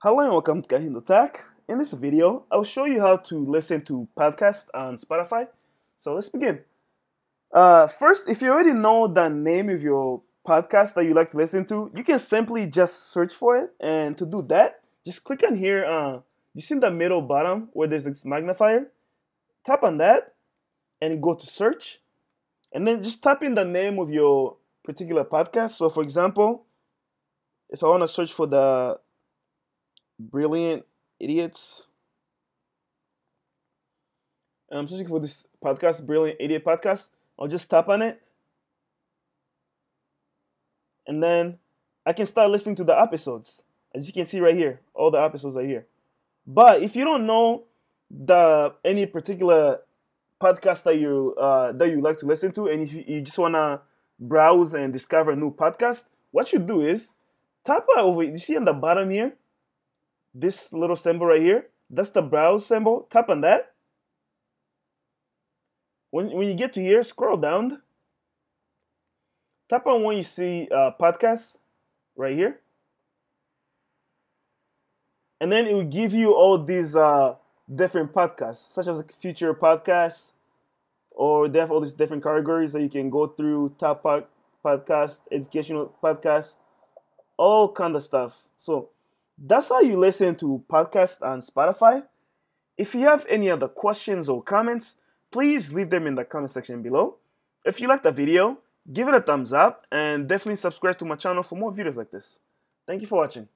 Hello and welcome to Kahindo Tech. In this video, I'll show you how to listen to podcasts on Spotify. So let's begin. Uh, first, if you already know the name of your podcast that you like to listen to, you can simply just search for it. And to do that, just click on here. Uh, you see in the middle bottom where there's this magnifier? Tap on that and go to search. And then just type in the name of your particular podcast. So, for example, if I want to search for the Brilliant Idiots, I'm searching for this podcast, Brilliant Idiot Podcast, I'll just tap on it. And then I can start listening to the episodes. As you can see right here, all the episodes are here. But if you don't know the any particular podcast that you uh, that you like to listen to, and if you, you just wanna browse and discover a new podcast, what you do is tap over. You see on the bottom here, this little symbol right here. That's the browse symbol. Tap on that. When when you get to here, scroll down. Tap on when you see uh, podcasts right here. And then it will give you all these uh, different podcasts, such as future podcasts, or they have all these different categories that you can go through top pod- podcast, educational podcast, all kind of stuff. So that's how you listen to podcasts on Spotify. If you have any other questions or comments, please leave them in the comment section below. If you like the video, give it a thumbs up and definitely subscribe to my channel for more videos like this. Thank you for watching.